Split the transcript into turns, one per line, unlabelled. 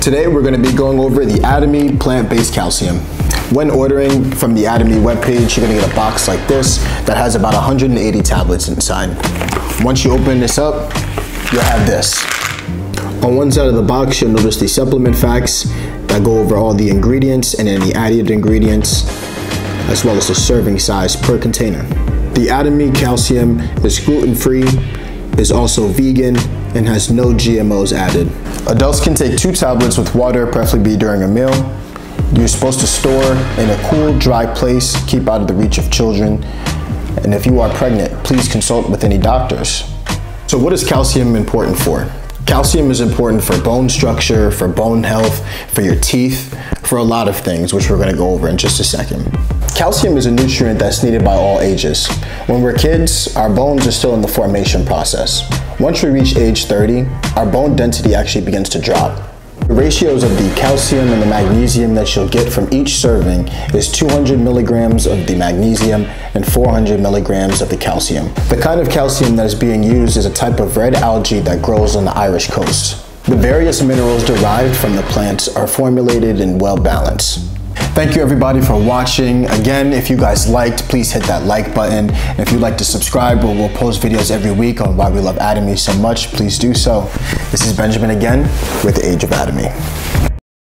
Today we're going to be going over the Atomy plant-based calcium. When ordering from the Atomy webpage, you're going to get a box like this that has about 180 tablets inside. Once you open this up, you'll have this. On one side of the box, you'll notice the supplement facts that go over all the ingredients and any added ingredients, as well as the serving size per container. The Atomy calcium is gluten-free, is also vegan, and has no GMOs added. Adults can take two tablets with water, preferably during a meal. You're supposed to store in a cool, dry place, keep out of the reach of children. And if you are pregnant, please consult with any doctors. So what is calcium important for? Calcium is important for bone structure, for bone health, for your teeth, for a lot of things, which we're gonna go over in just a second. Calcium is a nutrient that's needed by all ages. When we're kids, our bones are still in the formation process. Once we reach age 30, our bone density actually begins to drop. The ratios of the calcium and the magnesium that you'll get from each serving is 200 milligrams of the magnesium and 400 milligrams of the calcium. The kind of calcium that is being used is a type of red algae that grows on the Irish coast. The various minerals derived from the plants are formulated in well balance. Thank you everybody for watching. Again, if you guys liked, please hit that like button. And if you'd like to subscribe, we'll, we'll post videos every week on why we love Atomy so much, please do so. This is Benjamin again with Age of Atomy.